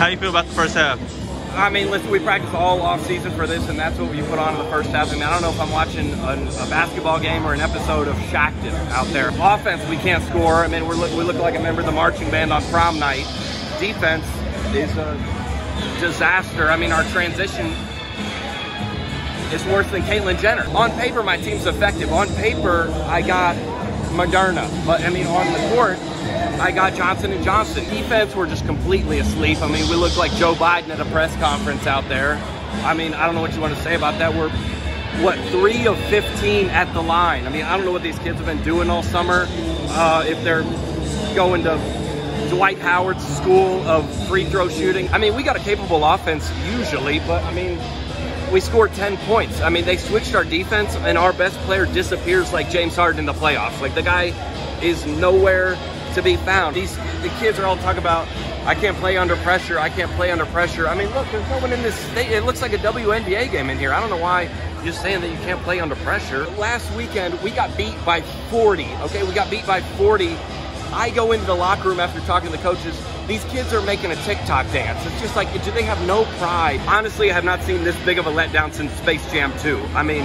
How do you feel about the first half? I mean, listen, we practice all off season for this, and that's what we put on in the first half. I mean, I don't know if I'm watching a, a basketball game or an episode of Shaqtin' out there. Offense, we can't score. I mean, we're, we look like a member of the marching band on prom night. Defense is a disaster. I mean, our transition is worse than Caitlyn Jenner. On paper, my team's effective. On paper, I got Moderna. But, I mean, on the court, I got Johnson and Johnson. Defense, we're just completely asleep. I mean, we look like Joe Biden at a press conference out there. I mean, I don't know what you want to say about that. We're what three of 15 at the line. I mean, I don't know what these kids have been doing all summer. Uh, if they're going to Dwight Howard's school of free throw shooting. I mean, we got a capable offense usually, but I mean, we scored 10 points. I mean, they switched our defense, and our best player disappears like James Harden in the playoffs. Like the guy is nowhere to be found. These the kids are all talking about I can't play under pressure. I can't play under pressure. I mean, look, there's no one in this state. It looks like a WNBA game in here. I don't know why you're saying that you can't play under pressure. Last weekend, we got beat by 40. Okay, we got beat by 40. I go into the locker room after talking to the coaches. These kids are making a TikTok dance. It's just like, do they have no pride? Honestly, I have not seen this big of a letdown since Space Jam 2. I mean,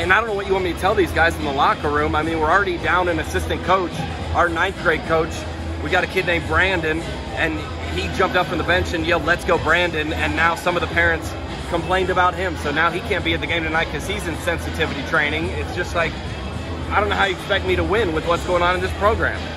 and I don't know what you want me to tell these guys in the locker room. I mean, we're already down an assistant coach our ninth grade coach, we got a kid named Brandon, and he jumped up from the bench and yelled, let's go Brandon, and now some of the parents complained about him. So now he can't be at the game tonight because he's in sensitivity training. It's just like, I don't know how you expect me to win with what's going on in this program.